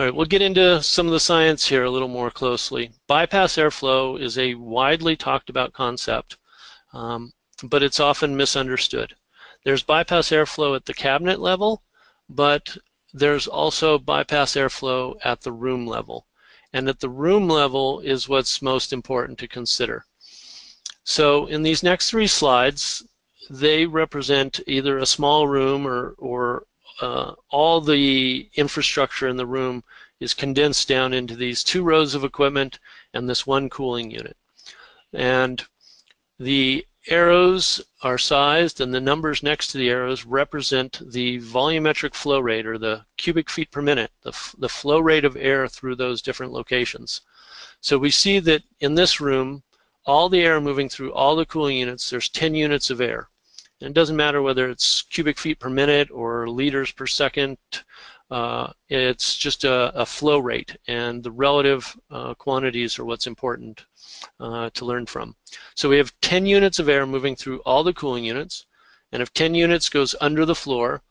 right, we'll get into some of the science here a little more closely. Bypass airflow is a widely talked about concept, um, but it's often misunderstood. There's bypass airflow at the cabinet level, but there's also bypass airflow at the room level. And at the room level is what's most important to consider. So in these next three slides, they represent either a small room or, or uh, all the infrastructure in the room is condensed down into these two rows of equipment and this one cooling unit. And the arrows are sized and the numbers next to the arrows represent the volumetric flow rate or the cubic feet per minute, the, the flow rate of air through those different locations. So we see that in this room, all the air moving through all the cooling units, there's 10 units of air. And it doesn't matter whether it's cubic feet per minute or liters per second. Uh, it's just a, a, flow rate, and the relative uh, quantities are what's important uh, to learn from. So we have 10 units of air moving through all the cooling units, and if 10 units goes under the floor,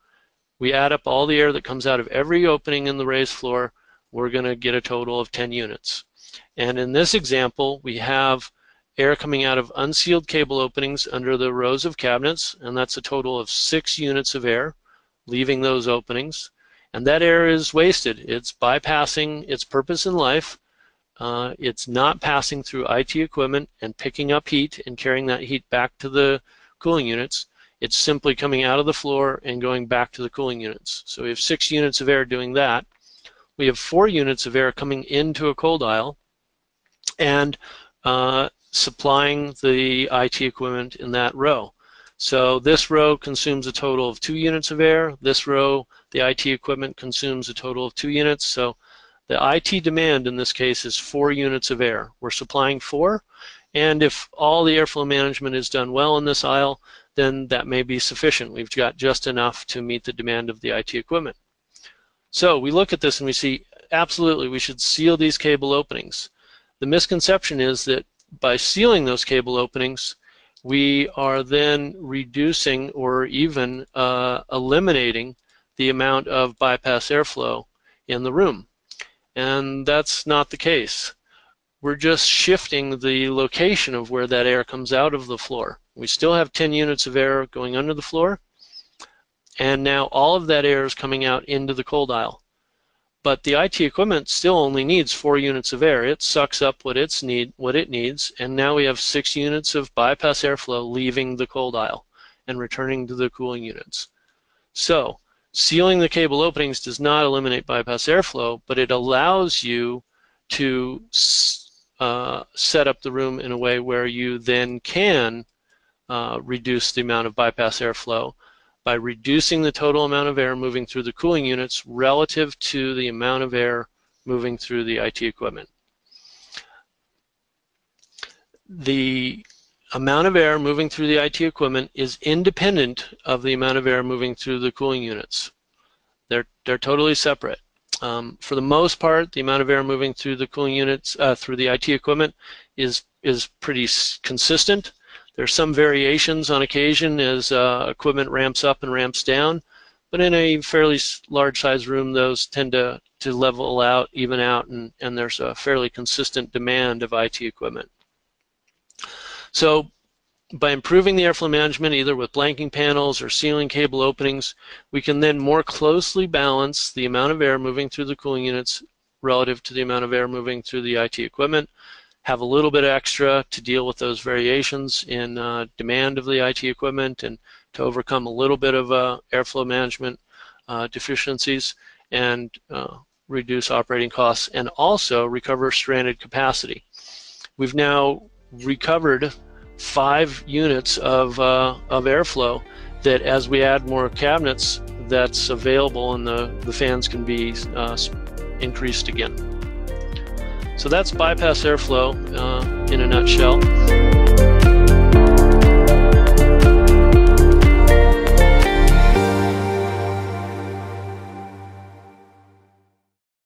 we add up all the air that comes out of every opening in the raised floor, we're going to get a total of 10 units. And in this example, we have air coming out of unsealed cable openings under the rows of cabinets, and that's a total of six units of air leaving those openings. And that air is wasted. It's bypassing its purpose in life. Uh, it's not passing through IT equipment and picking up heat and carrying that heat back to the cooling units. It's simply coming out of the floor and going back to the cooling units. So we have six units of air doing that. We have four units of air coming into a cold aisle. And uh, supplying the IT equipment in that row. So this row consumes a total of two units of air. This row, the IT equipment consumes a total of two units. So the IT demand in this case is four units of air. We're supplying four, and if all the airflow management is done well in this aisle, then that may be sufficient. We've got just enough to meet the demand of the IT equipment. So we look at this and we see absolutely we should seal these cable openings. The misconception is that by sealing those cable openings, we are then reducing or even uh, eliminating the amount of bypass airflow in the room. And that's not the case. We're just shifting the location of where that air comes out of the floor. We still have 10 units of air going under the floor, and now all of that air is coming out into the cold aisle. But the IT equipment still only needs four units of air. It sucks up what it's need what it needs, and now we have six units of bypass airflow leaving the cold aisle and returning to the cooling units. So sealing the cable openings does not eliminate bypass airflow, but it allows you to uh, set up the room in a way where you then can uh, reduce the amount of bypass airflow by reducing the total amount of air moving through the cooling units relative to the amount of air moving through the IT equipment. The amount of air moving through the IT equipment is independent of the amount of air moving through the cooling units. They're, they're totally separate. Um, for the most part, the amount of air moving through the cooling units, uh, through the IT equipment, is is pretty consistent. There's some variations on occasion as uh, equipment ramps up and ramps down, but in a fairly large size room, those tend to, to level out, even out, and, and there's a fairly consistent demand of IT equipment. So by improving the airflow management, either with blanking panels or sealing cable openings, we can then more closely balance the amount of air moving through the cooling units relative to the amount of air moving through the IT equipment have a little bit extra to deal with those variations in uh, demand of the IT equipment and to overcome a little bit of uh, airflow management uh, deficiencies and uh, reduce operating costs and also recover stranded capacity. We've now recovered five units of, uh, of airflow that as we add more cabinets that's available and the, the fans can be uh, increased again. So that's bypass airflow uh, in a nutshell.